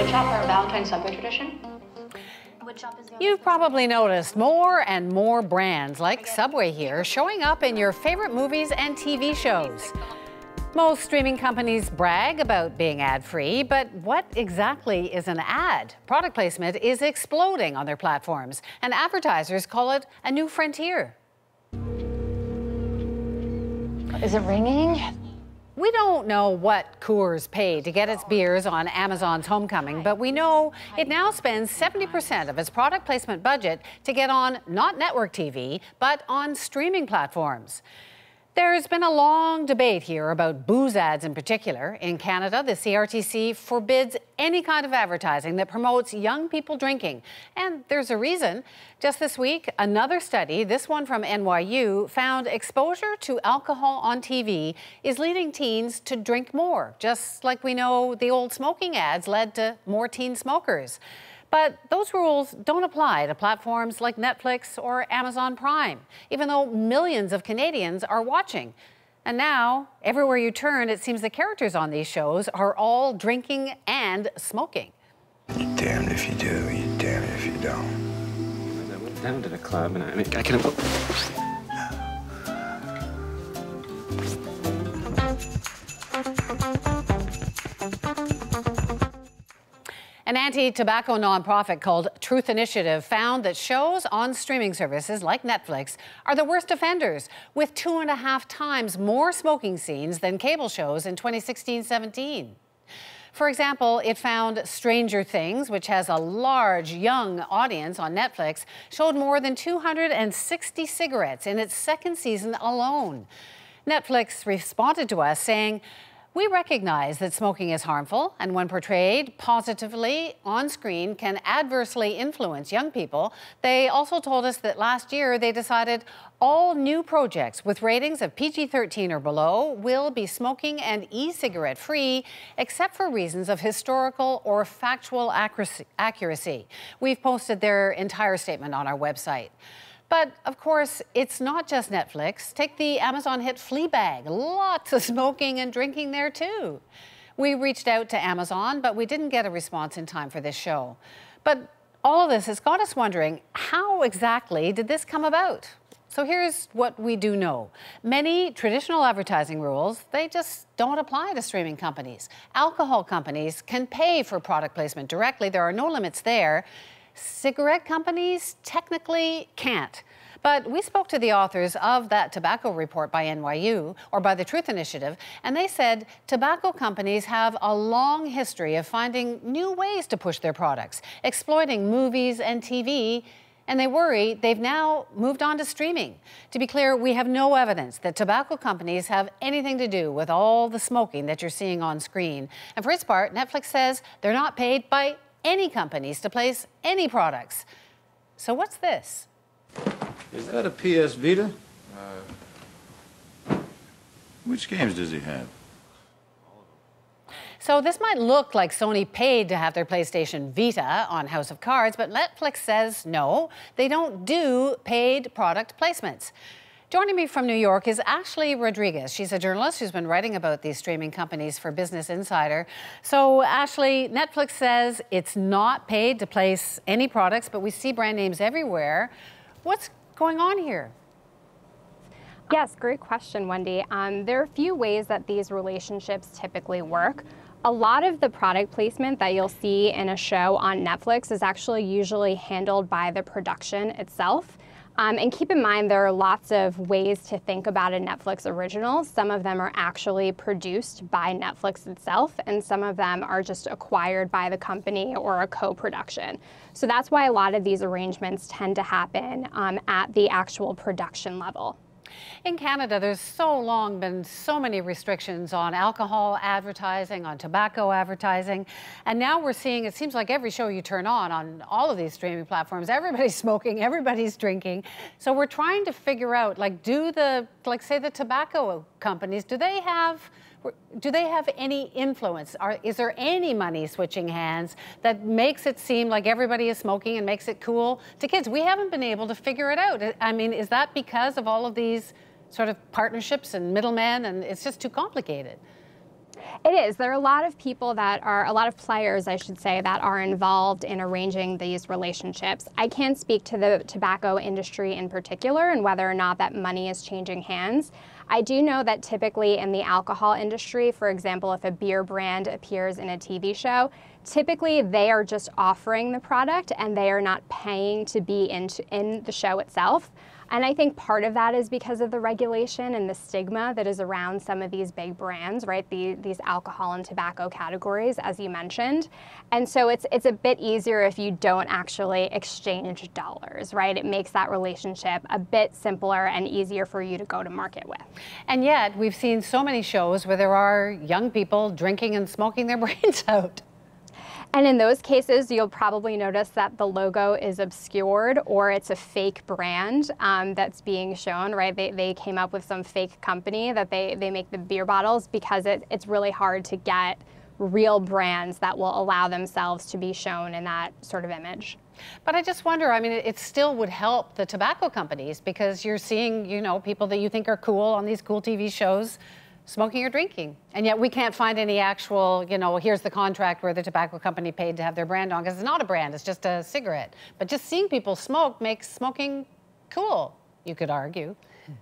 woodshop our Valentine's Subway tradition? You've probably noticed more and more brands like Subway here showing up in your favorite movies and TV shows. Most streaming companies brag about being ad free, but what exactly is an ad? Product placement is exploding on their platforms, and advertisers call it a new frontier. Is it ringing? We don't know what Coors paid to get its beers on Amazon's Homecoming, but we know it now spends 70% of its product placement budget to get on not network TV, but on streaming platforms. There's been a long debate here about booze ads in particular. In Canada, the CRTC forbids any kind of advertising that promotes young people drinking. And there's a reason. Just this week, another study, this one from NYU, found exposure to alcohol on TV is leading teens to drink more, just like we know the old smoking ads led to more teen smokers. But those rules don't apply to platforms like Netflix or Amazon Prime, even though millions of Canadians are watching. And now, everywhere you turn, it seems the characters on these shows are all drinking and smoking. You're damned if you do, you're damned if you don't. I went down to the club and I, I mean, I can. An anti tobacco nonprofit called Truth Initiative found that shows on streaming services like Netflix are the worst offenders, with two and a half times more smoking scenes than cable shows in 2016 17. For example, it found Stranger Things, which has a large young audience on Netflix, showed more than 260 cigarettes in its second season alone. Netflix responded to us saying, we recognize that smoking is harmful and when portrayed positively on screen can adversely influence young people. They also told us that last year they decided all new projects with ratings of PG-13 or below will be smoking and e-cigarette free except for reasons of historical or factual accuracy. We've posted their entire statement on our website. But of course, it's not just Netflix. Take the Amazon hit Fleabag. Lots of smoking and drinking there too. We reached out to Amazon, but we didn't get a response in time for this show. But all of this has got us wondering how exactly did this come about? So here's what we do know. Many traditional advertising rules, they just don't apply to streaming companies. Alcohol companies can pay for product placement directly. There are no limits there. Cigarette companies technically can't. But we spoke to the authors of that tobacco report by NYU, or by the Truth Initiative, and they said tobacco companies have a long history of finding new ways to push their products, exploiting movies and TV, and they worry they've now moved on to streaming. To be clear, we have no evidence that tobacco companies have anything to do with all the smoking that you're seeing on screen. And for its part, Netflix says they're not paid by any companies to place any products. So what's this? Is that a PS Vita? Uh, which games does he have? So this might look like Sony paid to have their PlayStation Vita on House of Cards, but Netflix says no, they don't do paid product placements. Joining me from New York is Ashley Rodriguez. She's a journalist who's been writing about these streaming companies for Business Insider. So, Ashley, Netflix says it's not paid to place any products, but we see brand names everywhere. What's going on here? Yes, great question, Wendy. Um, there are a few ways that these relationships typically work. A lot of the product placement that you'll see in a show on Netflix is actually usually handled by the production itself. Um, and keep in mind, there are lots of ways to think about a Netflix original. Some of them are actually produced by Netflix itself, and some of them are just acquired by the company or a co production. So that's why a lot of these arrangements tend to happen um, at the actual production level. In Canada, there's so long been so many restrictions on alcohol advertising, on tobacco advertising, and now we're seeing it seems like every show you turn on on all of these streaming platforms, everybody's smoking, everybody's drinking. So we're trying to figure out like do the like say the tobacco companies, do they have do they have any influence? Are, is there any money switching hands that makes it seem like everybody is smoking and makes it cool to kids? We haven't been able to figure it out. I mean, is that because of all of these sort of partnerships and middlemen and it's just too complicated? It is. There are a lot of people that are, a lot of players, I should say, that are involved in arranging these relationships. I can't speak to the tobacco industry in particular and whether or not that money is changing hands. I do know that typically in the alcohol industry, for example, if a beer brand appears in a TV show, typically they are just offering the product and they are not paying to be in, in the show itself. And I think part of that is because of the regulation and the stigma that is around some of these big brands, right? The, these alcohol and tobacco categories, as you mentioned. And so it's, it's a bit easier if you don't actually exchange dollars, right? It makes that relationship a bit simpler and easier for you to go to market with. And yet, we've seen so many shows where there are young people drinking and smoking their brains out. And in those cases, you'll probably notice that the logo is obscured or it's a fake brand um, that's being shown, right? They, they came up with some fake company that they, they make the beer bottles because it, it's really hard to get real brands that will allow themselves to be shown in that sort of image. But I just wonder, I mean, it still would help the tobacco companies because you're seeing, you know, people that you think are cool on these cool TV shows smoking or drinking. And yet we can't find any actual, you know, here's the contract where the tobacco company paid to have their brand on, because it's not a brand, it's just a cigarette. But just seeing people smoke makes smoking cool, you could argue.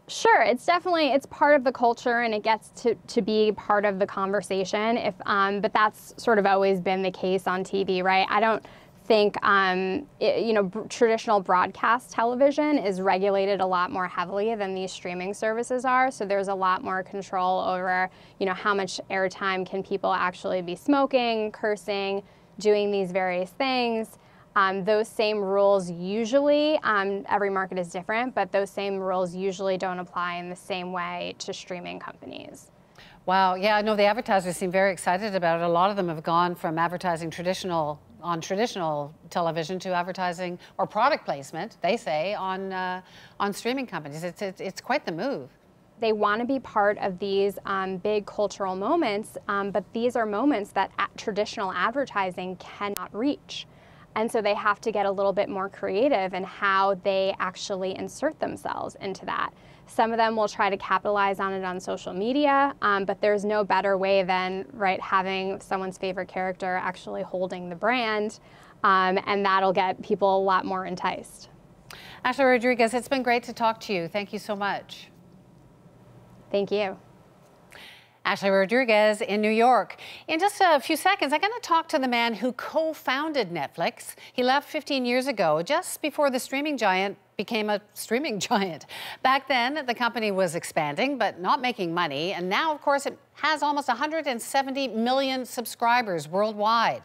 Sure, it's definitely it's part of the culture and it gets to, to be part of the conversation. If um, but that's sort of always been the case on TV, right? I don't think um, it, you know traditional broadcast television is regulated a lot more heavily than these streaming services are. So there's a lot more control over you know how much airtime can people actually be smoking, cursing, doing these various things. Um, those same rules usually, um, every market is different, but those same rules usually don't apply in the same way to streaming companies. Wow, yeah, I know the advertisers seem very excited about it. A lot of them have gone from advertising traditional on traditional television to advertising or product placement, they say, on, uh, on streaming companies. It's, it's, it's quite the move they want to be part of these um, big cultural moments, um, but these are moments that traditional advertising cannot reach. And so they have to get a little bit more creative in how they actually insert themselves into that. Some of them will try to capitalize on it on social media, um, but there's no better way than right having someone's favorite character actually holding the brand, um, and that'll get people a lot more enticed. Ashley Rodriguez, it's been great to talk to you. Thank you so much. Thank you. Ashley Rodriguez in New York. In just a few seconds, I'm going to talk to the man who co-founded Netflix. He left 15 years ago, just before the streaming giant became a streaming giant. Back then, the company was expanding, but not making money. And now, of course, it has almost 170 million subscribers worldwide.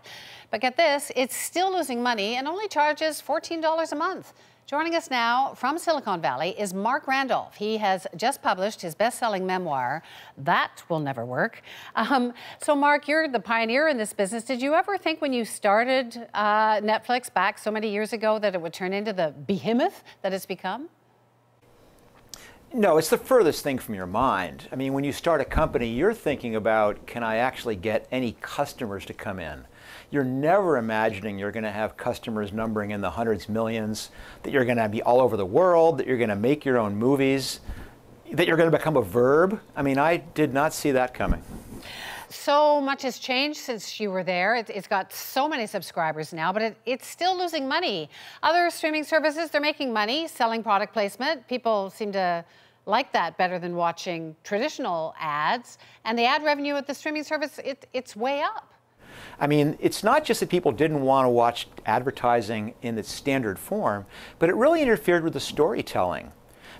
But get this, it's still losing money and only charges $14 a month. Joining us now from Silicon Valley is Marc Randolph. He has just published his best selling memoir, That Will Never Work. Um, so, Marc, you're the pioneer in this business. Did you ever think when you started uh, Netflix back so many years ago that it would turn into the behemoth that it's become? No, it's the furthest thing from your mind. I mean, when you start a company, you're thinking about can I actually get any customers to come in? You're never imagining you're going to have customers numbering in the hundreds, millions, that you're going to be all over the world, that you're going to make your own movies, that you're going to become a verb. I mean, I did not see that coming. So much has changed since you were there. It, has got so many subscribers now, but it, it's still losing money. Other streaming services, they're making money selling product placement. People seem to like that better than watching traditional ads. And the ad revenue at the streaming service, it, it's way up. I mean, it's not just that people didn't want to watch advertising in its standard form, but it really interfered with the storytelling.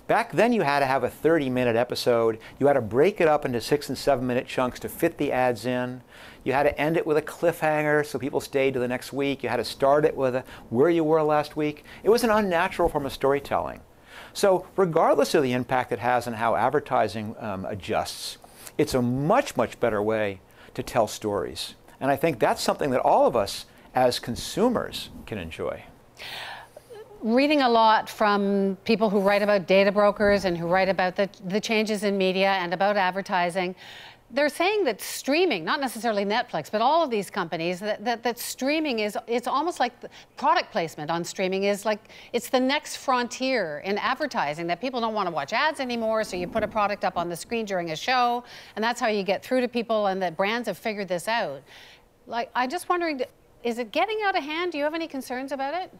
Back then, you had to have a 30 minute episode. You had to break it up into six and seven minute chunks to fit the ads in. You had to end it with a cliffhanger so people stayed to the next week. You had to start it with a, where you were last week. It was an unnatural form of storytelling. So, regardless of the impact it has on how advertising um, adjusts, it's a much, much better way to tell stories. And I think that's something that all of us as consumers can enjoy. Reading a lot from people who write about data brokers and who write about the, the changes in media and about advertising, they're saying that streaming, not necessarily Netflix, but all of these companies, that, that, that streaming is, it's almost like product placement on streaming is like, it's the next frontier in advertising that people don't want to watch ads anymore. So you put a product up on the screen during a show, and that's how you get through to people, and that brands have figured this out. Like, I'm just wondering, is it getting out of hand? Do you have any concerns about it?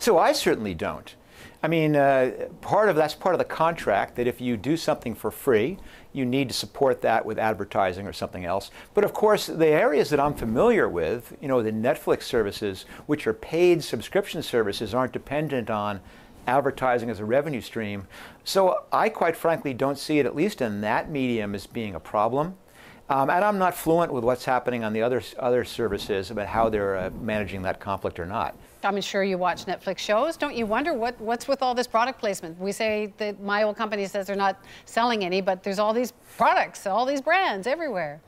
So I certainly don't. I mean, uh, part of that's part of the contract that if you do something for free, you need to support that with advertising or something else. But of course, the areas that I'm familiar with, you know, the Netflix services, which are paid subscription services, aren't dependent on advertising as a revenue stream. So I quite frankly don't see it, at least in that medium, as being a problem. Um, and I'm not fluent with what's happening on the other, other services about how they're uh, managing that conflict or not. I'm sure you watch Netflix shows. Don't you wonder what, what's with all this product placement? We say that my old company says they're not selling any, but there's all these products, all these brands everywhere.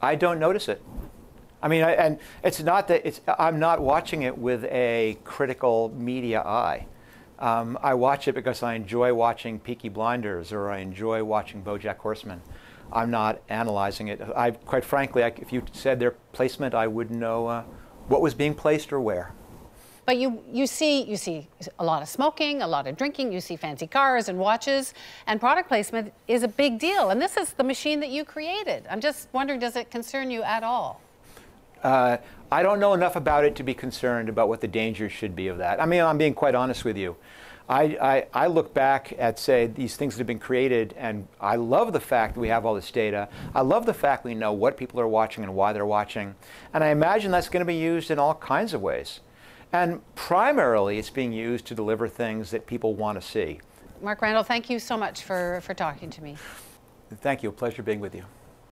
I don't notice it. I mean, I, and it's not that it's, I'm not watching it with a critical media eye. Um, I watch it because I enjoy watching Peaky Blinders or I enjoy watching BoJack Horseman. I'm not analyzing it. I, quite frankly, I, if you said their placement, I wouldn't know. Uh, what was being placed or where. But you, you see you see a lot of smoking, a lot of drinking, you see fancy cars and watches, and product placement is a big deal. And this is the machine that you created. I'm just wondering, does it concern you at all? Uh, I don't know enough about it to be concerned about what the dangers should be of that. I mean, I'm being quite honest with you. I, I, I, look back at, say, these things that have been created, and I love the fact that we have all this data. I love the fact we know what people are watching and why they're watching. And I imagine that's going to be used in all kinds of ways. And primarily, it's being used to deliver things that people want to see. Marc Randolph, thank you so much for, for talking to me. Thank you. A pleasure being with you.